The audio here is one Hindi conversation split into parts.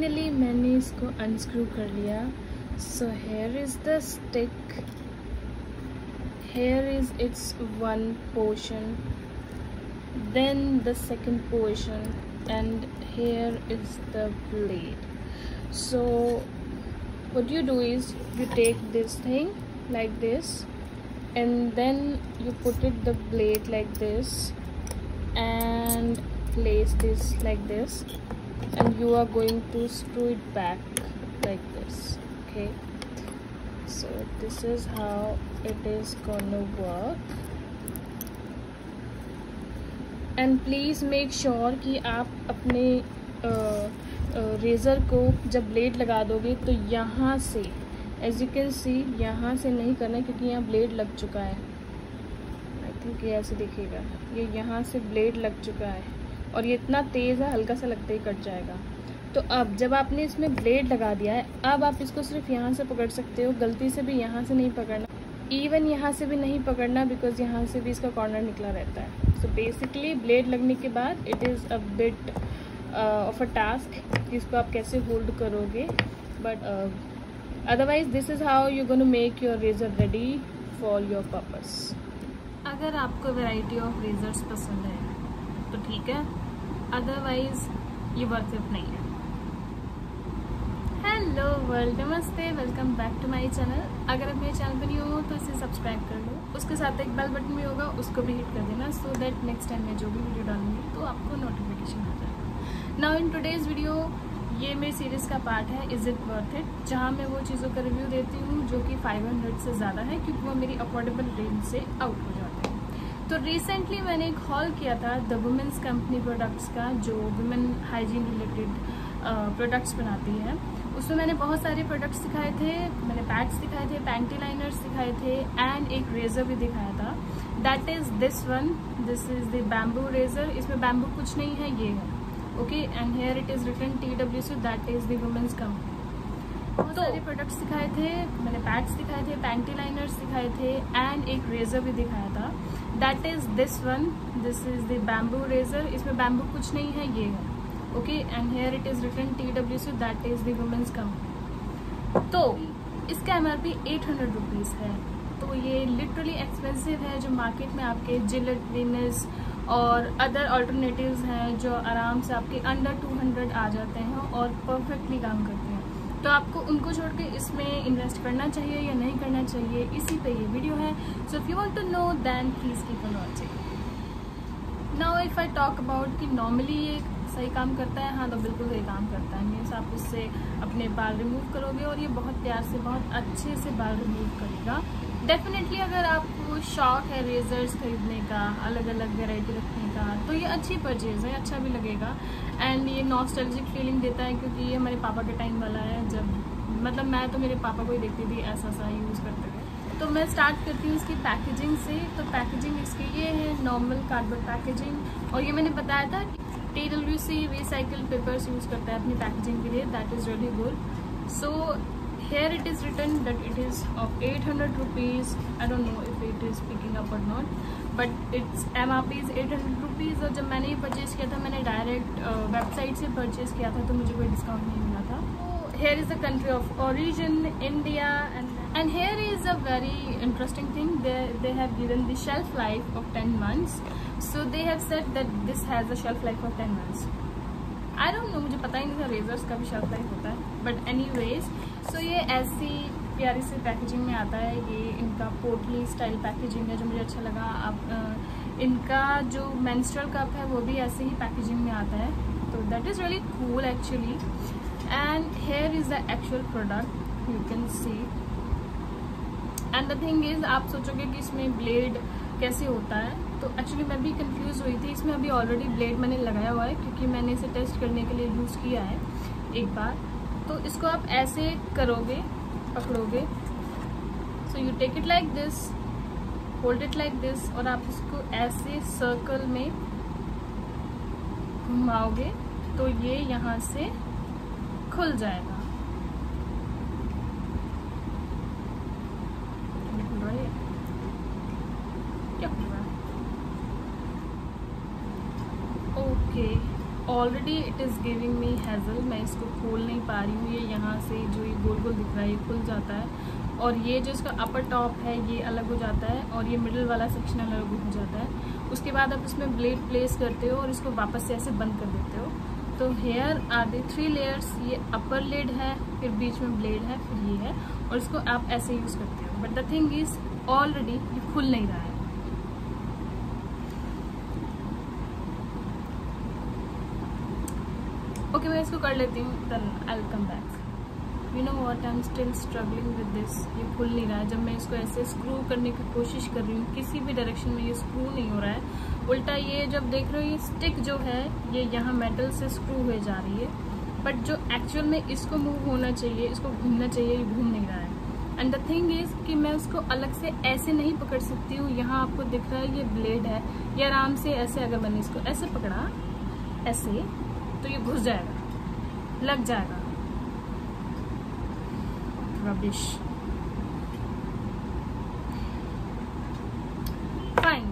फाइनली मैंने इसको अनस्क्रू कर लिया so here is the stick here is it's one portion then the second portion and here is the blade so what you do is you take this thing like this and then you put it the blade like this and place this like this And you are going to screw it back like this, okay? So, this is how it is gonna work. And please make sure कि आप अपने रेज़र को जब ब्लेड लगा दोगे तो यहाँ से एज यू कैन सी यहाँ से नहीं करना क्योंकि यहाँ ब्लेड लग चुका है। आई थिंक ये ऐसे दिखेगा। ये यहाँ से ब्लेड लग चुका है। और ये इतना तेज़ है, हल्का सा लगते ही कट जाएगा। तो अब जब आपने इसमें ब्लेड लगा दिया है, अब आप इसको सिर्फ़ यहाँ से पकड़ सकते हो, गलती से भी यहाँ से नहीं पकड़ना। इवन यहाँ से भी नहीं पकड़ना बिकॉज़ यहाँ से भी इसका कॉर्नर निकला रहता है। सो बेसिकली ब्लेड लगने के बाद it is a bit of a task इसको आप कैसे होल्ड करोगे। But otherwise this is how you gonna make your razor ready for your purpose अगर आपको वेराइटी ऑफ़ रेजर्स पसंद है ठीक है? अदरवाइज़ ये वर्थ इट नहीं है। हेलो वर्ल्ड नमस्ते welcome back to my channel अगर आप मेरे चैनल पर नहीं हो तो इसे सब्सक्राइब कर लो। उसके साथ एक बेल बटन भी होगा, उसको भी हिट कर देना सो दैट नेक्स्ट टाइम मैं जो भी वीडियो डालूँगी तो आपको नोटिफिकेशन आ जाएगा। नाउ इन टूडेज वीडियो ये मेरी सीरीज़ का पार्ट है इज़ इट वर्थ इट जहाँ मैं वो चीज़ों का रिव्यू देती हूँ, जो कि 500 से ज़्यादा है, क्योंकि वो मेरी अफोर्डेबल रेंज से आउट हो हैं। तो रिसेंटली मैंने एक हॉल किया था द वुमेंस कंपनी प्रोडक्ट्स का जो वुमेन हाइजीन रिलेटेड प्रोडक्ट्स बनाती है। उसमें मैंने बहुत सारे प्रोडक्ट्स दिखाए थे मैंने पैड्स दिखाए थे पैंटी लाइनर्स दिखाए थे एंड एक रेजर भी दिखाया था। That is this one this is the bamboo razor इसमें बैम्बू कुछ नहीं है ये है। Okay and here it is return T W C that is the women's company बहुत सारे प्रोडक्ट्स दिखाए थे मैंने पैड्स दिखाए थे पैंटी लाइनर्स दिखाए थे एंड एक रेजर भी दिखाया था। That is this one this is the bamboo razor इसमें बैम्बू कुछ नहीं है, ये है। Okay and here it is return T W C that is the women's company तो इसका M R P eight hundred rupees है। तो ये लिटरली एक्सपेंसिव है जो मार्केट में आपके जिलेट विनस और अदर अल्टरनेटिव्स हैं जो आराम से आपके अंडर टू हंड्रेड आ जाते हैं और परफेक्टली काम करते हैं। तो आपको उनको छोड़ के इसमें इन्वेस्ट करना चाहिए या नहीं करना चाहिए, इसी पे ये वीडियो है। So if you want to know then please keep on watching now if I talk about कि नॉर्मली ये सही काम करता है हाँ तो बिल्कुल सही काम करता है। मीन्स आप उससे अपने बाल रिमूव करोगे और ये बहुत प्यार से, बहुत अच्छे से बाल रिमूव करेगा। डेफिनेटली अगर आपको शौक है रेजर्स खरीदने का अलग अलग वेराइटी रखने का तो ये अच्छी परचेज़ है अच्छा भी लगेगा। एंड ये नॉस्टैल्जिक फीलिंग देता है क्योंकि ये हमारे पापा के टाइम वाला है, जब मतलब मैं तो मेरे पापा को ही देखती थी ऐसा सा यूज़ करते थे तो मैं स्टार्ट करती हूँ इसकी पैकेजिंग से। तो पैकेजिंग इसकी ये है नॉर्मल कार्डबोर्ड पैकेजिंग और ये मैंने बताया था T W C recycle papers use करता है अपनी पैकेजिंग के लिए। That is really good so here it is return that it is off eight hundred rupees I don't know if it is picking up और not but it's M R P is eight hundred rupees और जब मैंने ये परचेज़ किया था मैंने डायरेक्ट वेबसाइट से परचेज़ किया था तो मुझे कोई डिस्काउंट नहीं मिला था here is the country of origin india and and here is a very interesting thing they they have given the shelf life of 10 months so they have said that this has a shelf life of 10 months I don't know मुझे पता ही नहीं था रेजर्स का भी शेल्फ लाइफ होता है। बट एनी सो ये ऐसी प्यारी सी पैकेजिंग में आता है। ये इनका पोटली स्टाइल पैकेजिंग है जो मुझे अच्छा लगा। आप इनका जो मेंस्ट्रुअल कप है वो भी ऐसे ही पैकेजिंग में आता है। तो that is really cool actually and here is the actual product you can see and the thing is आप सोचोगे कि इसमें ब्लेड कैसे होता है? तो एक्चुअली मैं भी कंफ्यूज हुई थी। इसमें अभी ऑलरेडी ब्लेड मैंने लगाया हुआ है, क्योंकि मैंने इसे टेस्ट करने के लिए यूज़ किया है एक बार। तो इसको आप ऐसे करोगे, पकड़ोगे। So you take it like this hold it like this और आप इसको ऐसे सर्कल में घुमाओगे तो ये यहाँ से खुल जाएगा क्या खुल रहा है okay already it is giving me hassle मैं इसको खोल नहीं पा रही हूँ। ये यहाँ से जो ये गोल गोल दिख रहा है, ये खुल जाता है। और ये जो इसका अपर टॉप है, ये अलग हो जाता है और ये मिडिल वाला सेक्शन अलग हो जाता है। उसके बाद आप इसमें ब्लेड प्लेस करते हो और इसको वापस से ऐसे बंद कर देते हो। तो here are the three layers ये अपर लेड है, फिर बीच में ब्लेड है, फिर ये है और इसको आप ऐसे यूज़ करते हो। But the thing is already ये खुल नहीं रहा है। ओके मैं इसको कर लेती हूँ then I come back you know what I am still struggling with this ये खुल नहीं रहा है। जब मैं इसको ऐसे स्क्रू करने की कोशिश कर रही हूँ, किसी भी डायरेक्शन में ये स्क्रू नहीं हो रहा है। उल्टा ये जब देख रहे हो, ये स्टिक जो है, ये यहाँ मेटल से स्क्रू हुए जा रही है। बट जो एक्चुअल में इसको मूव होना चाहिए, इसको घूमना चाहिए, ये घूम नहीं रहा है। एंड द थिंग इज़ कि मैं उसको अलग से ऐसे नहीं पकड़ सकती हूँ। यहाँ आपको दिख रहा है, ये ब्लेड है। ये आराम से ऐसे अगर मैंने इसको ऐसे पकड़ा, ऐसे तो ये घुस जाएगा। लग जाएगा। Rubbish fine.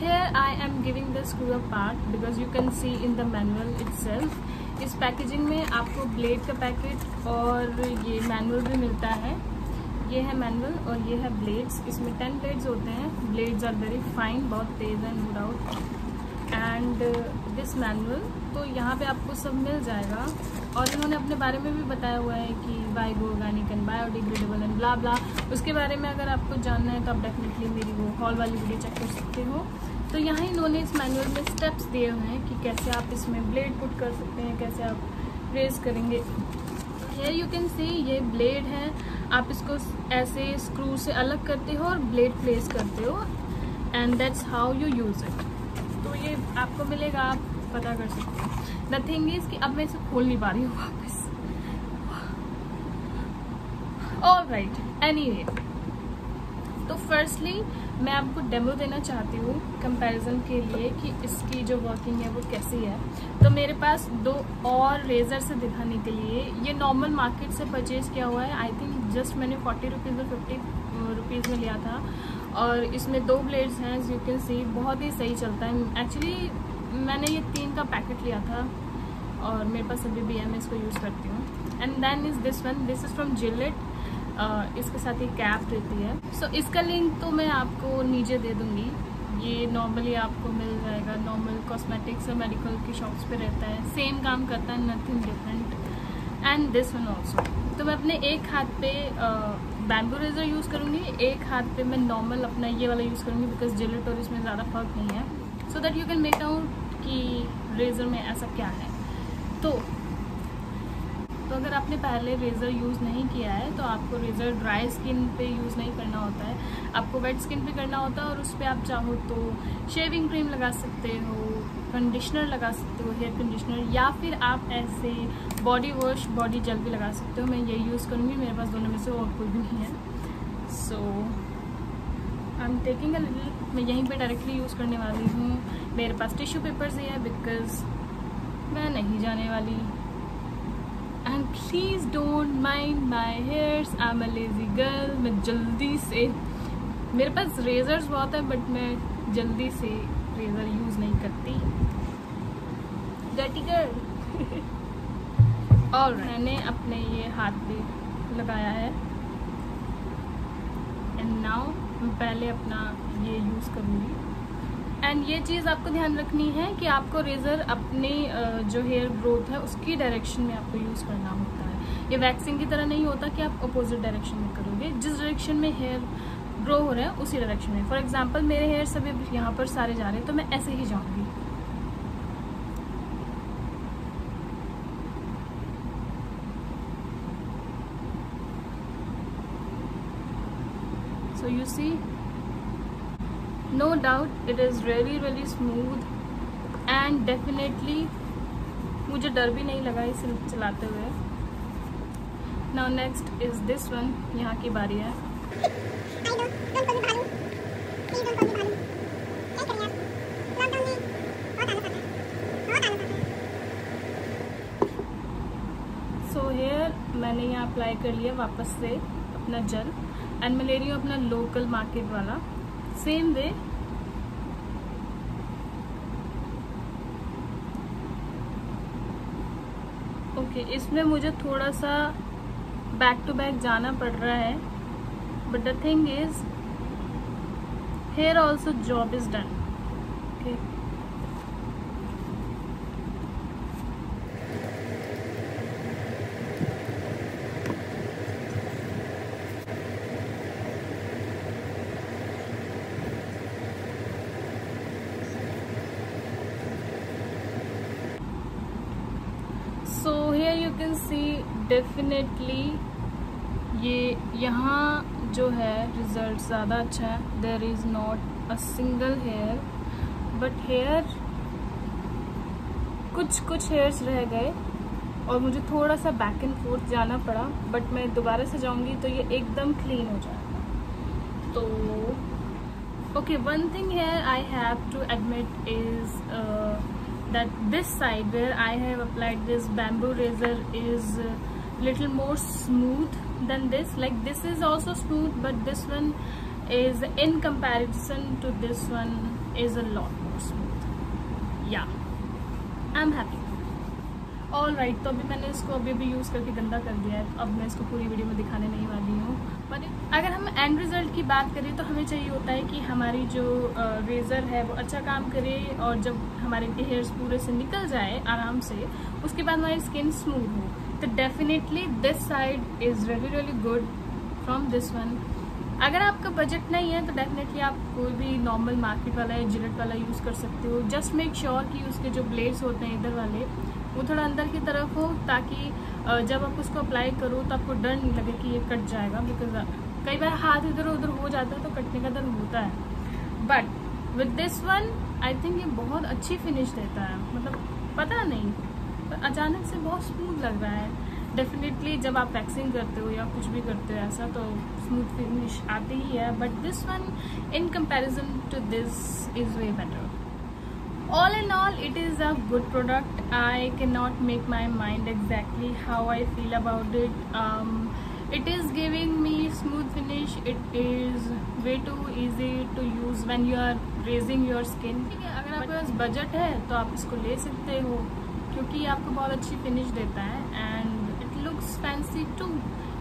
Here I am giving the screw apart because you can see in the manual itself. इस पैकेजिंग में आपको ब्लेड का पैकेट और ये मैनुअल भी मिलता है। ये है मैनुअल और ये है ब्लेड्स इसमें टेन ब्लेड्स होते हैं। ब्लेड्स आर वेरी फाइन बहुत तेज है no doubt and this manual तो यहाँ पे आपको सब मिल जाएगा। और इन्होंने अपने बारे में भी बताया हुआ है कि बाइगो organic and biodegradable and blah blah उसके बारे में अगर आपको जानना है तो आप डेफिनेटली मेरी वो हॉल वाली वीडियो चेक कर सकते हो। तो यहाँ इन्होंने इस मैनुअल में स्टेप्स दिए हुए हैं कि कैसे आप इसमें ब्लेड पुट कर सकते हैं, कैसे आप रेस करेंगे। हेयर यू कैन सी ये ब्लेड है। आप इसको ऐसे स्क्रू से अलग करते हो और ब्लेड प्लेस करते हो। And that's how you use it तो ये आपको मिलेगा। आप पता कर सकते हो। द थिंग इज़ कि अब मैं इसे खोल नहीं पा रही हूँ वापस। ऑल राइट एनी तो फर्स्टली मैं आपको डेमो देना चाहती हूँ कंपैरिजन के लिए कि इसकी जो वर्किंग है वो कैसी है। तो मेरे पास दो और रेजर से दिखाने के लिए, ये नॉर्मल मार्केट से परचेज किया हुआ है। आई थिंक जस्ट मैंने फोर्टी रुपीज़ और फिफ्टी रुपीज़ में लिया था। और इसमें दो ब्लेड्स हैं यू कैन सी बहुत ही सही चलता है। एक्चुअली मैंने ये तीन का पैकेट लिया था और मेरे पास अभी भी है मैं इसको यूज़ करती हूँ। And then is this one this is from Gillette इसके साथ ही कैप रहती है। सो so, इसका लिंक तो मैं आपको नीचे दे दूँगी। ये नॉर्मली आपको मिल जाएगा। नॉर्मल कॉस्मेटिक्स और मेडिकल की शॉप्स पे रहता है। सेम काम करता है nothing different and this one also तो मैं अपने एक हाथ पे बैम्बू रेजर यूज़ करूँगी। एक हाथ पे मैं नॉर्मल अपना ये वाला यूज़ करूँगी बिकॉज़ जिलेट और इसमें ज़्यादा फ़र्क नहीं है। So that you can make out कि रेज़र में ऐसा क्या है? तो तो अगर आपने पहले रेज़र यूज़ नहीं किया है तो आपको रेज़र ड्राई स्किन पे यूज़ नहीं करना होता है। आपको वेट स्किन पे करना होता है और उस पर आप चाहो तो शेविंग क्रीम लगा सकते हो कंडीशनर लगा सकते हो हेयर कंडीशनर या फिर आप ऐसे बॉडी वॉश बॉडी जेल भी लगा सकते हो। मैं ये यूज़ करूँगी, मेरे पास दोनों में से और कोई भी नहीं है। So I am taking little मैं यहीं पे डायरेक्टली यूज़ करने वाली हूँ। मेरे पास टिश्यू पेपर्स ही है बिकॉज़ मैं नहीं जाने वाली। And please don't mind my hairs I am a lazy girl मैं जल्दी से मेरे पास रेजर्स बहुत है बट मैं जल्दी से रेजर यूज़ नहीं करती। डर्टी गर्ल और मैंने अपने ये हाथ पे लगाया है। एंड नाउ पहले अपना ये यूज़ करूँगी। एंड ये चीज़ आपको ध्यान रखनी है कि आपको रेज़र अपने जो हेयर ग्रोथ है, उसकी डायरेक्शन में आपको यूज़ करना होता है। ये वैक्सिंग की तरह नहीं होता कि आप अपोजिट डायरेक्शन में करोगे। जिस डायरेक्शन में हेयर ग्रो हो रहा है, उसी डायरेक्शन में। फॉर एग्ज़ाम्पल मेरे हेयर सभी यहाँ पर सारे जा रहे हैं तो मैं ऐसे ही जाऊँगी। So you see, no doubt it is really really smooth and definitely मुझे डर भी नहीं लगा इसे चलाते हुए। Now next is this one यहाँ की बारी है। सो हेयर मैंने यहाँ अप्लाई कर लिया वापस से अपना जल एंड मैं ले रही हूँ अपना लोकल मार्केट वाला। सेम वे ओके इसमें मुझे थोड़ा सा बैक टू बैक जाना पड़ रहा है। But the thing is here also job is done okay so here you can see definitely ये यहाँ जो है रिज़ल्ट ज़्यादा अच्छा है। There is not a single hair but here कुछ कुछ हेयर्स रह गए। और मुझे थोड़ा सा बैक एंड फोर्थ जाना पड़ा बट मैं दोबारा से जाऊँगी तो ये एकदम क्लीन हो जाएगा। तो okay one thing here I have to admit is that this side where I have applied this bamboo razor is little more smooth than this. Like this is also smooth but this one is in comparison to this one is a lot more smooth. Yeah. I'm happy. All right right, तो अभी मैंने इसको अभी भी यूज़ करके गंदा कर दिया है। अब मैं इसको पूरी वीडियो में दिखाने नहीं वाली हूँ। पर अगर हम एंड रिज़ल्ट की बात करें तो हमें चाहिए होता है कि हमारी जो रेज़र है वो अच्छा काम करे और जब हमारे हेयर्स पूरे से निकल जाए आराम से उसके बाद हमारी स्किन स्मूथ हो। तो definitely this side is really really good from this one अगर आपका बजट नहीं है तो डेफिनेटली आप कोई भी नॉर्मल मार्केट वाला या जिलेट वाला यूज़ कर सकते हो। जस्ट मेक श्योर कि उसके जो ब्लेड्स होते हैं इधर वाले, वो थोड़ा अंदर की तरफ़ हो, ताकि जब आप उसको अप्लाई करो तो आपको डर नहीं लगे कि ये कट जाएगा बिकॉज़ कई बार हाथ इधर उधर हो जाता है तो कटने का डर होता है। But with this one I think ये बहुत अच्छी फिनिश देता है। मतलब पता नहीं। पर अचानक से बहुत स्मूथ लग रहा है। डेफिनेटली जब आप वैक्सिंग करते हो या कुछ भी करते हो ऐसा तो स्मूथ फिनिश आती ही है। But this one in comparison to this is way better all and all it is a good product I can not make my mind exactly how I feel about it it is giving me smooth finish it is way too easy to use when you are razing your skin ठीक है अगर आपके पास बजट है तो आप इसको ले सकते हो। क्योंकि ये आपको बहुत अच्छी फिनिश देता है and it looks fancy too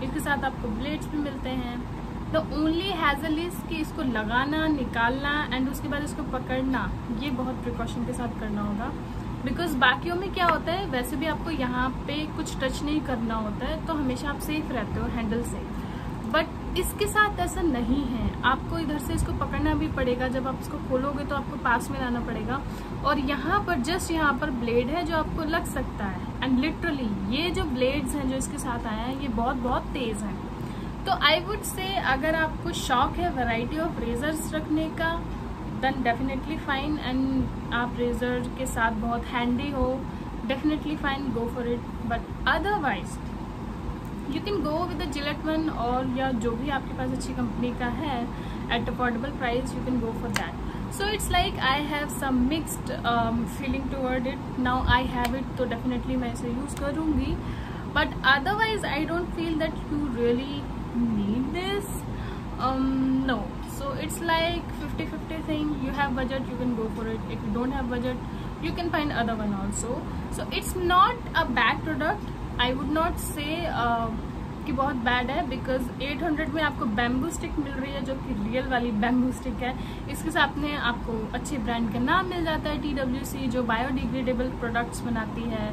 इसके साथ आपको ब्लेड्स भी मिलते हैं। द ओनली हैजल इज़ कि इसको लगाना, निकालना एंड उसके बाद इसको पकड़ना, ये बहुत प्रिकॉशन के साथ करना होगा। बिकॉज़ बाकियों में क्या होता है, वैसे भी आपको यहाँ पे कुछ टच नहीं करना होता है तो हमेशा आप सेफ़ रहते हो हैंडल से बट इसके साथ ऐसा नहीं है। आपको इधर से इसको पकड़ना भी पड़ेगा। जब आप इसको खोलोगे तो आपको पास में लाना पड़ेगा। और यहाँ पर जस्ट यहाँ पर ब्लेड है जो आपको लग सकता है। एंड लिटरली ये जो ब्लेड्स हैं जो इसके साथ आए हैं, ये बहुत बहुत तेज हैं। तो आई वुड से अगर आपको शौक है वैरायटी ऑफ़ रेजर्स रखने का देन डेफिनेटली फाइन एंड आप रेजर के साथ बहुत हैंडी हो definitely fine go for it but otherwise you can go with Gillette one और या जो भी आपके पास अच्छी कंपनी का है at affordable price you can go for that so it's like I have some mixed feeling toward it now I have it तो डेफिनेटली मैं इसे यूज़ करूँगी. But otherwise I don't feel that you really this. Um no. So it's like 50 50 thing. You have budget, you can go for it. If you don't have budget, you can find other one also. So it's not a bad product. I would not uh, कि बहुत बैड है बिकॉज़ 800 में आपको बैम्बू स्टिक मिल रही है जो कि रियल वाली बैम्बू स्टिक है। इसके साथ में आपको अच्छे ब्रांड का नाम मिल जाता है TWC जो बायोडिग्रेडेबल प्रोडक्ट्स बनाती है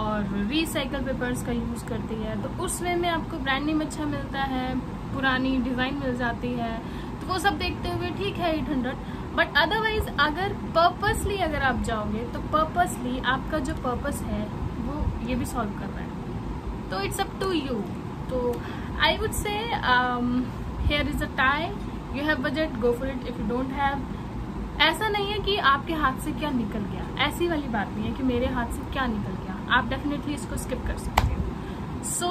और रिसाइकल पेपर्स का यूज़ करती है। तो उस वे में आपको ब्रांड नेम अच्छा मिलता है पुरानी डिज़ाइन मिल जाती है। तो वो सब देखते हुए ठीक है एट हंड्रेड बट अदरवाइज़ अगर पर्पसली अगर आप जाओगे तो पर्पसली आपका जो पर्पस है वो ये भी सॉल्व कर रहा है। तो इट्स अप टू यू तो I would say here is a tie you have budget go for it if you don't have ऐसा नहीं है कि आपके हाथ से क्या निकल गया। ऐसी वाली बात नहीं है कि मेरे हाथ से क्या निकल गया। आप डेफिनेटली इसको स्किप कर सकते हो। So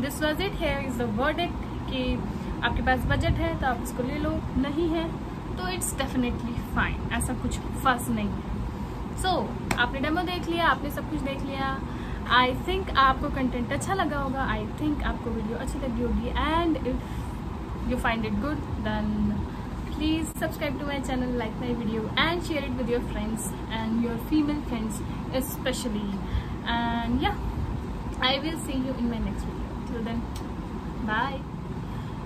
this was it here is the verdict कि आपके पास बजट है तो आप इसको ले लो। नहीं है तो इट्स डेफिनेटली फाइन ऐसा कुछ फर्स नहीं है। सो so, आपने डेमो देख लिया आपने सब कुछ देख लिया। आई थिंक आपको कंटेंट अच्छा लगा होगा आई थिंक आपको वीडियो अच्छी लगी होगी and if you find it good then please subscribe to my channel like my video and share it with your friends and your female friends specially and yeah I will see you in my next video till then bye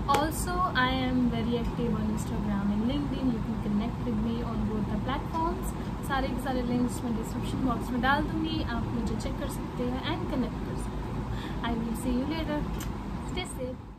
Also, I am very active on Instagram and LinkedIn. You can connect with me on both the platforms. सारे के सारे लिंक्स मैं डिस्क्रिप्शन बॉक्स में डाल दूँगी। आप मुझे चेक कर सकते हैं एंड कनेक्ट कर सकते हैं। I will see you later stay safe